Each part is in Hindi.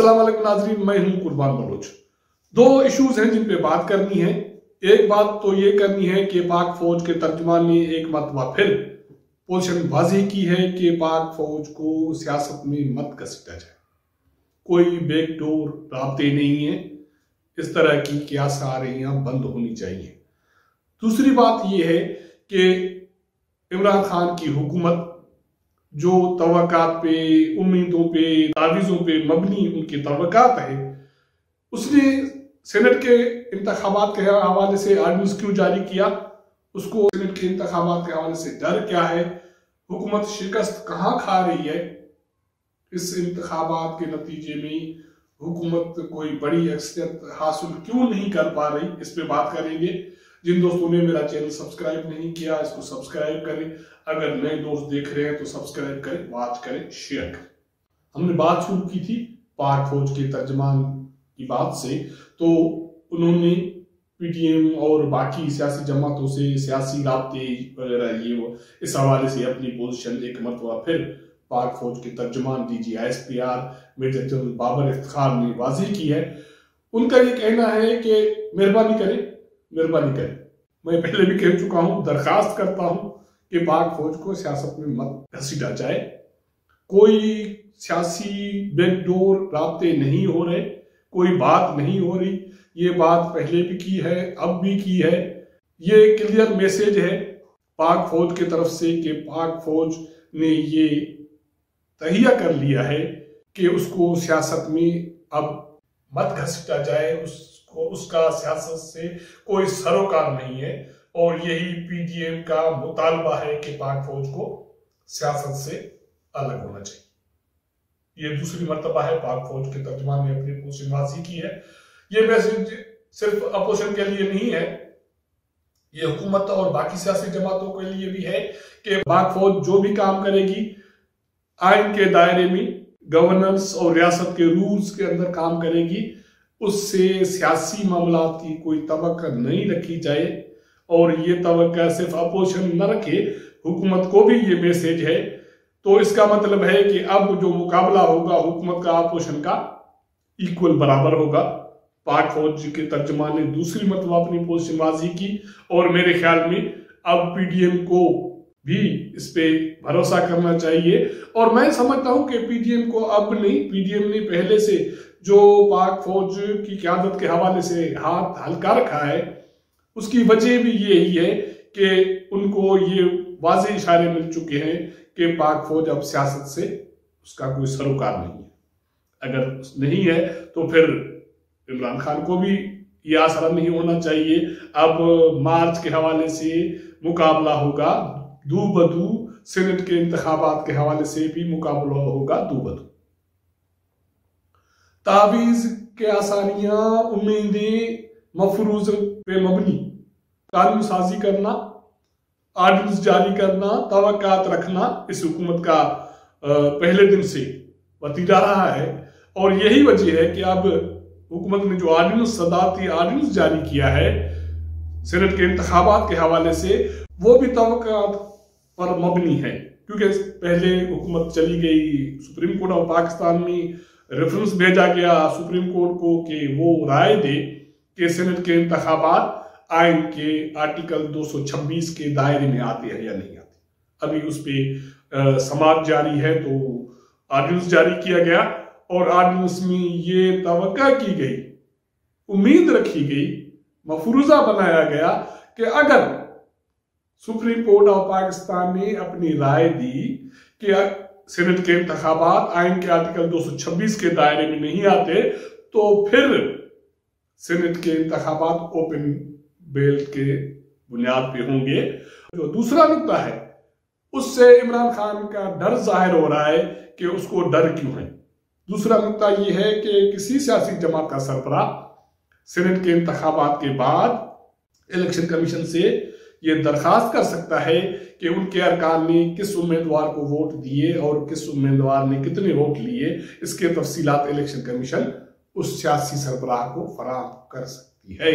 अस्सलाम वालेकुम नाजरीन, मैं हूँ कुर्बान बलोच। दो इश्यूज़ हैं जिन पे बात करनी है। एक बात तो ये करनी है कि पाक फौज के तर्जमान ने एक मरतबा फिर पोजिशन वाजी की है कि पाक फौज को सियासत में मत घसीटा जाए। कोई बैकडोर रबते नहीं है। इस तरह की क्या सारियाँ बंद होनी चाहिए। दूसरी बात यह है कि इमरान खान की हुकूमत जो तवक़ात पे, उम्मीदों पे, तावीज़ों पे मबनी उनकी तवक़ात है, उसने सेनेट के इंतबात के हवाले से आर्डिनेंस क्यों जारी किया। उसको सेनेट के इंतबात के हवाले से डर क्या है? हुकूमत शिकस्त कहाँ खा रही है? इस इंतबात के नतीजे में हुकूमत कोई बड़ी अक्सरियत हासिल क्यों नहीं कर पा रही? इस पे बात करेंगे। जिन दोस्तों ने मेरा चैनल सब्सक्राइब नहीं किया, इसको सब्सक्राइब करें। अगर नए दोस्त देख रहे हैं तो सब्सक्राइब करें वॉच करें शेयर करें। हमने बात शुरू की थी पाक फौज के तर्जमान की बात से तो उन्होंने पीटीएम और बाकी सियासी जमातों से सियासी रबते वगैरह ये वो, इस हवाले से अपनी पोजीशन एक मरतबा फिर पाक फौज के तर्जमान D G S P R major general Babar इफ्तार ने वाजी की है। उनका ये कहना है कि मेहरबानी करें मेहरबानी करें। मैं पहले भी कह चुका हूँ, दरखास्त करता हूँ कि पाक फौज को सियासत में मत घसीटा जाए। कोई सियासी बैकडोर रबते नहीं हो रहे, कोई बात नहीं हो रही। ये बात पहले भी की है, अब भी की है। ये क्लियर मैसेज है पाक फौज की तरफ़ से कि पाक फौज ने ये तहिया कर लिया है कि उसको सियासत में अब मत घसीटा जाए। उसको, उसका सियासत से कोई सरोकार नहीं है। और यही पीडीएम का मुतालबा है कि पाक फौज को सियासत से अलग होना चाहिए। ये दूसरी मरतबा है, पाक फौज के तर्जमान ने अपनी पोशिनवाजी की है। ये मैसेज सिर्फ़ अपोजिशन के लिए नहीं है, ये हुकूमत और बाकी सियासी जमातों के लिए भी है कि पाक फौज जो भी काम करेगी, आइन के दायरे में गवर्नेंस और रियासत के रूल्स के अंदर काम करेगी, उससे सियासी मामला की कोई तवक्का नहीं रखी जाए। और ये तवक्का सिर्फ़ अपोजिशन न रखे, हुकूमत को भी ये मैसेज है। तो इसका मतलब है कि अब जो मुकाबला होगा, हुकूमत का अपोजिशन का इक्वल बराबर होगा। पाक फौज के तर्जमान ने दूसरी मतलब अपनी पोजिशनबाजी की और मेरे ख्याल में अब पीडीएम को भी इस पे भरोसा करना चाहिए। और मैं समझता हूँ कि पीडीएम को अब नहीं पीडीएम ने पहले से जो पाक फौज की क्यादत के हवाले से हाथ हल्का रखा है उसकी वजह भी यही है कि उनको ये वाज इशारे मिल चुके हैं कि पाक फौज अब सियासत से उसका कोई सरोकार नहीं है। अगर नहीं है तो फिर इमरान खान को भी ये आसरा नहीं होना चाहिए। अब मार्च के हवाले से मुकाबला होगा दू बदू सेनेट के इंतबात के हवाले से भी मुकाबला होगा दू बदू तावीज के आसानियाँ उम्मीदें मफरूज पे मबनी। कानून साजी करना आर्डिनेंस जारी करना तवक़ात रखना इस हुकूमत का पहले दिन से वतीरा रहा है। और यही वजह है कि अब हुकूमत ने जो आर्डिनेंस सदाती आर्डिनेंस जारी किया है सेनेट के इंतबात के हवाले से, वो भी तवक़ात पर मबनी है। क्योंकि पहले हुकूमत चली गई सुप्रीम कोर्ट ऑफ़ पाकिस्तान में रेफरेंस भेजा गया सुप्रीम कोर्ट को कि वो राय दे कि सेनेट के इंतबात आइन के आर्टिकल 226 के दायरे में आते हैं या नहीं आते? अभी उस पर समाज जारी है तो आर्डिनेंस जारी किया गया और आर्डिनेंस में ये तवक्का की गई, उम्मीद रखी गई, मफरूजा बनाया गया कि अगर सुप्रीम कोर्ट ऑफ़ पाकिस्तान ने अपनी राय दी कि सेनेट के इंतबात आइन के आर्टिकल 226 के दायरे में नहीं आते तो फिर सेनेट के इंतबात ओपन बेल्ट के बुनियाद पे होंगे। जो दूसरा नुकता है, उससे इमरान खान का डर ज़ाहिर हो रहा है कि उसको डर क्यों है? दूसरा नुकता यह है कि किसी सियासी जमात का सरबरा सेनेट के इंतबात के बाद इलेक्शन कमीशन से यह दरखास्त कर सकता है कि उनके अरकान ने किस उम्मीदवार को वोट दिए और किस उम्मीदवार ने कितने वोट लिए। इसके तफसीलात इलेक्शन कमीशन उस सियासी सरबराह को फराम कर सकती है।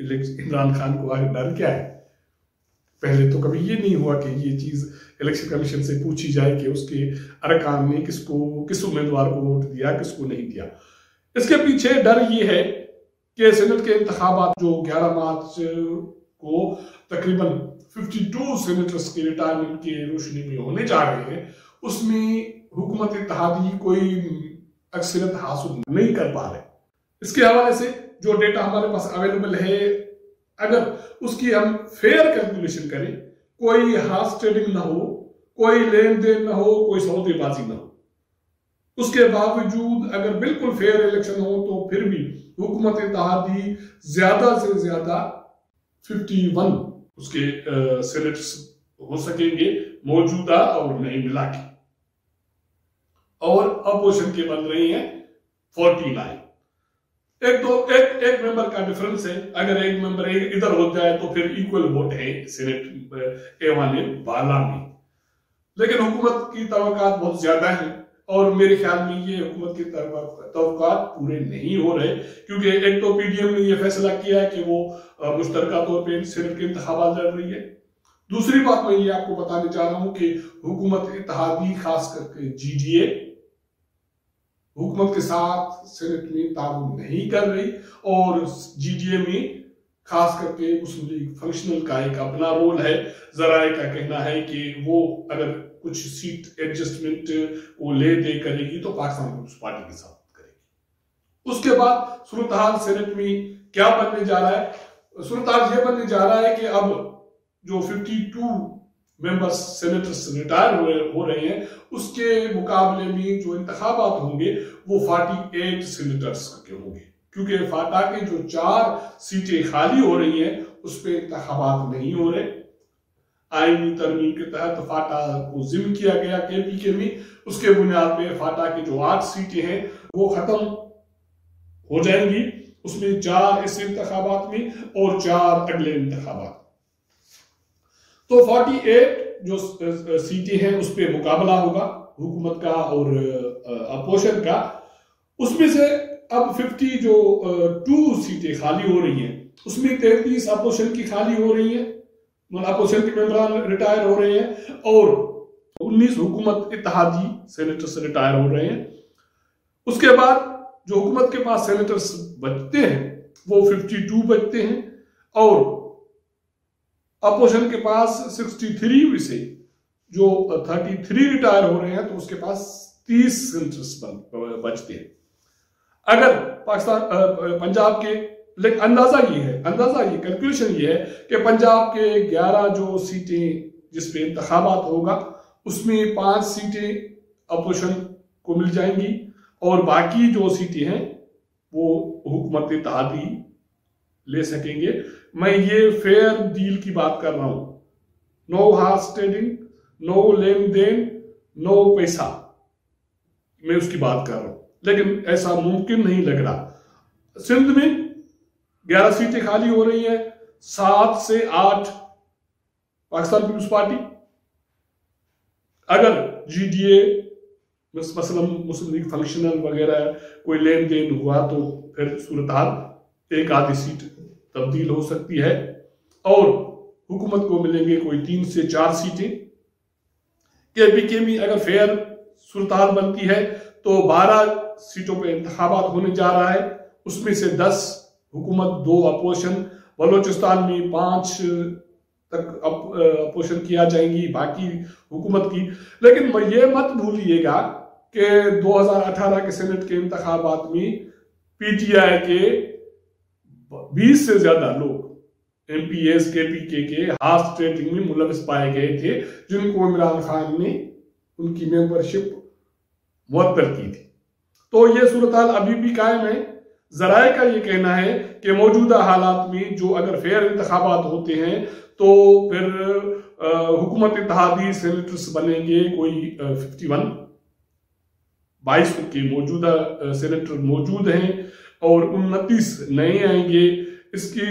इमरान खान को आगे डर क्या है? पहले तो कभी ये नहीं हुआ कि ये चीज़ इलेक्शन कमीशन से पूछी जाए कि उसके अरकान ने किसको, किस उम्मीदवार को वोट दिया, किसको नहीं दिया। इसके पीछे डर ये है कि सेनेट के इंतबात जो 11 मार्च को तकरीबन 52 सेनेटर्स के रिटायरमेंट की रोशनी में होने जा रहे हैं, उसमें हुकूमत इतिहादी कोई अक्सरियत हासिल नहीं कर पा रहे। इसके हवाले से जो डेटा हमारे पास अवेलेबल है, अगर उसकी हम फेयर कैलकुलेशन करें, कोई हाथ ट्रेडिंग ना हो, कोई लेन देन ना हो, कोई सौदेबाजी ना हो। उसके बावजूद अगर बिल्कुल फेयर इलेक्शन हो तो फिर भी हुकूमत इतिहादी ज़्यादा से ज़्यादा 51 उसके सेनेट्स हो सकेंगे, मौजूदा और नई मिला के। और अपोजिशन के बन रही हैं 49 एक तो एक एक मेंबर का डिफरेंस है। अगर एक मेंबर इधर हो जाए तो फिर इक्वल वोट है सेनेट ए वाले बाला में। लेकिन हुकूमत की तो बहुत ज़्यादा है और मेरे ख्याल में ये हुकूमत की तो पूरे नहीं हो रहे, क्योंकि एक तो पीडीएम ने ये फैसला किया है कि वो मुश्तर तौर पर सेनेट के इंतबात लड़ रही है। दूसरी बात मैं ये आपको बताने चाह रहा हूँ कि हुकूमत इतिहादी खास करके जीडीए हुकूमत के साथ सेनेट में ताउन नहीं कर रही और जीडीए में खास करके मुस्लिम लीग फंक्शनल का एक अपना रोल है। जराए का कहना है कि वो अगर कुछ सीट एडजस्टमेंट को ले दे करेगी तो पाकिस्तान पीपुल्स पार्टी के साथ करेगी। उसके बाद सूरत हाल सेनेट में क्या बनने जा रहा है? सूरत हाल ये बनने जा रहा है कि अब जो 52 मेंबर्स सेनेटर्स रिटायर हो, हो रहे हैं उसके मुकाबले में जो इंतबात होंगे वो 48 सेनेटर्स के होंगे। क्योंकि फाटा के जो चार सीटें खाली हो रही हैं उस पर इंतबात नहीं हो रहे। आईनी तरमीम के तहत फाटा को जिम किया गया के पी के में। उसके बुनियाद पे फाटा की जो आठ सीटें हैं वो खत्म हो जाएँगी। उसमें चार इस इंतबात में और चार अगले इंतबात तो 48 जो सीटें हैं, उस पर मुकाबला होगा, हुकूमत का और अपोशन का। उसमें से अब 50 जो टू सीटें खाली हो रही हैं, उसमें तैतीस अपोजिशन की खाली हो रही हैं मतलब अपोजिशन के मेंबरान रिटायर हो रहे हैं, और 19 हुकूमत इतिहादी सेनेटर से रिटायर हो रहे हैं। उसके बाद जो हुकूमत के पास सेनेटर्स बचते हैं, वो 52 बचते हैं, और अपोजिशन के पास 63 में से जो 33 रिटायर हो रहे हैं तो उसके पास 30 सेंटर्स बचते हैं। अगर पाकिस्तान पंजाब के, लेकिन अंदाज़ा ये है, अंदाज़ा ये कैलकुलेशन ये है कि पंजाब के 11 जो सीटें जिसपे इंतबात होगा, उसमें पाँच सीटें अपोजिशन को मिल जाएँगी, और बाकी जो सीटें हैं, वो हुकूमत इतिहादी ले सकेंगे। मैं ये फेयर डील की बात कर रहा हूँ। नो हार्स ट्रेडिंग नो लेन देन नो पैसा। मैं उसकी बात कर रहा हूँ। लेकिन ऐसा मुमकिन नहीं लग रहा। सिंध में ग्यारह सीटें खाली हो रही हैं। सात से आठ पाकिस्तान पीपुल्स पार्टी। अगर जीडीए मसलन मुस्लिम लीग फंक्शनल वगैरह कोई लेन देन हुआ तो फिर सूरत हाल एक आधी सीट तब्दील हो सकती है और हुकूमत को मिलेंगे कोई तीन से चार सीटें। के पी में अगर फेयर सुल्तान बनती है तो 12 सीटों पर इंतबात होने जा रहा है। उसमें से 10 हुकूमत, दो अपोजिशन। बलोचिस्तान में पाँच तक अपोजिशन किया जाएँगी बाकी हुकूमत की। लेकिन ये मत भूलिएगा कि 2018 के सेनेट के इंतबात में पीटीआई के बीस से ज़्यादा लोग एम पी एस के के हाफ़ ट्रेडिंग में मुलविस पाए गए थे, जिनको इमरान खान ने उनकी मेंबरशिप मुअत्तर की थी। तो ये सूरत अभी भी कायम है। जराए का ये कहना है कि मौजूदा हालात में जो अगर फेयर इंतबात होते हैं तो फिर हुकूमत इतिहादी सेनेटर्स बनेंगे, कोई फिफ्टी वन बाईस के मौजूदा सेनेटर मौजूद हैं। और उनतीस नए आएँगे। इसके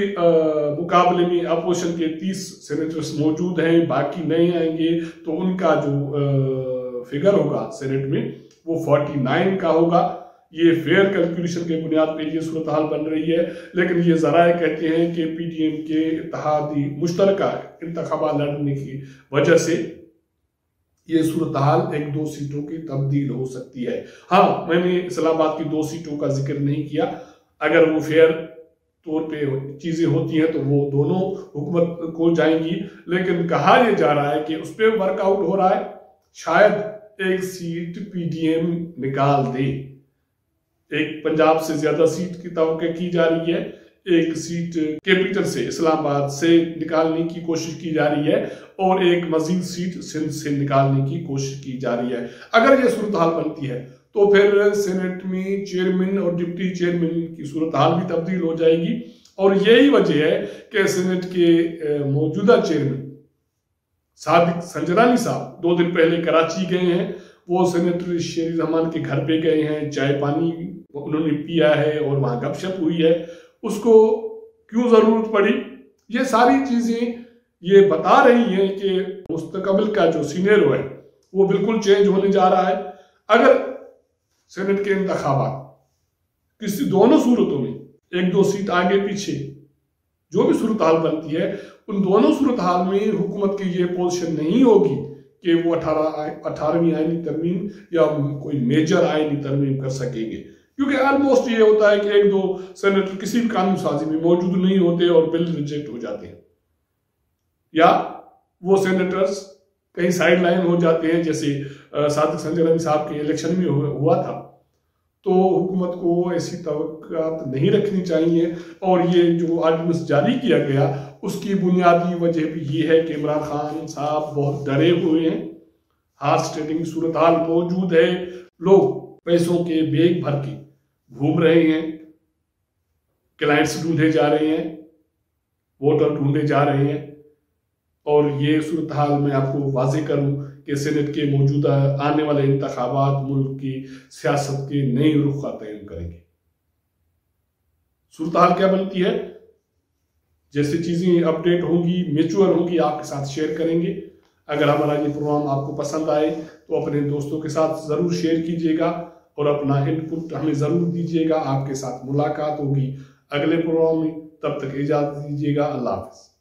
मुकाबले में अपोजिशन के तीस सेनेटर्स मौजूद हैं, बाकी नए आएँगे। तो उनका जो फिगर होगा सेनेट में, वो 49 का होगा। ये फेयर कैलकुलेशन के बुनियाद पे ये सूरत हाल बन रही है। लेकिन ये जराए कहते हैं कि पीडीएम के इतिहादी मुश्तर इंतबा लड़ने की वजह से ये सूरत हाल एक दो सीटों की तब्दील हो सकती है। हाँ मैंने इस्लामाबाद की दो सीटों का ज़िक्र नहीं किया। अगर वो फेयर तौर पे चीज़ें होती हैं तो वो दोनों हुकूमत को जाएँगी। लेकिन कहा यह जा रहा है कि उस पर वर्कआउट हो रहा है। शायद एक सीट पीडीएम निकाल दे। एक पंजाब से ज़्यादा सीट की तो की जा रही है। एक सीट कैपिटल से, इस्लामाबाद से निकालने की कोशिश की जा रही है और एक मजीद सीट सिंध से निकालने की कोशिश की जा रही है। अगर ये सूरत हाल बनती है तो फिर सेनेट में चेयरमैन और डिप्टी चेयरमैन की सूरत हाल भी तब्दील हो जाएगी। और यही वजह है कि सेनेट के मौजूदा चेयरमैन सादिक संजरानी साहब दो दिन पहले कराची गए हैं। वो सेनेटर शेर रहमान के घर पे गए हैं चाय पानी उन्होंने पिया है और वहाँ गपशप हुई है। उसको क्यों ज़रूरत पड़ी? ये सारी चीज़ें ये बता रही हैं कि मुस्तकबिल का जो सीनियर है, वो बिल्कुल चेंज होने जा रहा है। अगर सेनेट के इंतबात किसी दोनों सूरतों में, एक दो सीट आगे पीछे, जो भी सूरत हाल बनती है, उन दोनों सूरत हाल में हुकूमत की ये पोजिशन नहीं होगी कि वो अठारह अठारहवीं आयनी तरमीम या कोई मेजर आयनी तरमीम कर सकेंगे। क्योंकि ऑलमोस्ट ये होता है कि एक दो सेनेटर किसी भी कानून साजी में मौजूद नहीं होते और बिल रिजेक्ट हो जाते हैं। या वो सेनेटर्स कहीं साइड लाइन हो जाते हैं, जैसे सादिक संजय रवि साहब के इलेक्शन में हुआ था। तो हुकूमत को ऐसी तो नहीं रखनी चाहिए और ये जो आर्डिनेंस जारी किया गया, उसकी बुनियादी वजह भी ये है कि इमरान खान साहब बहुत डरे हुए हैं। हार्ट स्टेटिंग सूरत हाल मौजूद है। लोग पैसों के बेग भर के घूम रहे हैं क्लाइंट्स ढूंढे जा रहे हैं वोटर ढूंढे जा रहे हैं। और ये सूरत हाल मैं आपको वाजे करूँ कि सेनेट के मौजूदा आने वाले इंतबात मुल्क की सियासत के नई रुख तयन करेंगे। सूरत हाल क्या बनती है? जैसे चीज़ें अपडेट होंगी मेच्योर होंगी, आपके साथ शेयर करेंगे। अगर हमारा ये प्रोग्राम आपको पसंद आए तो अपने दोस्तों के साथ ज़रूर शेयर कीजिएगा। और अपना इनपुट हमें ज़रूर दीजिएगा। आपके साथ मुलाकात होगी अगले प्रोग्राम में। तब तक इजाज़त दीजिएगा। अल्लाह हाफिज़।